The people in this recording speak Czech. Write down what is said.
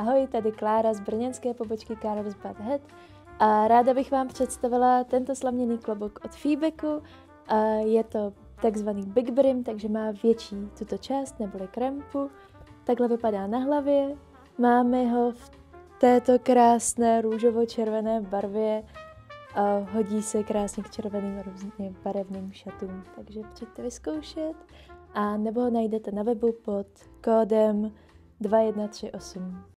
Ahoj, tady Klára z brněnské pobočky Carlsbad Head a ráda bych vám představila tento slaměný klobouk od Feebeku. Je to takzvaný Big Brim, takže má větší tuto část, neboli krempu. Takhle vypadá na hlavě. Máme ho v této krásné růžovo-červené barvě a hodí se krásně k červeným různě barevným šatům, takže přijďte vyzkoušet a nebo ho najdete na webu pod kódem 2138.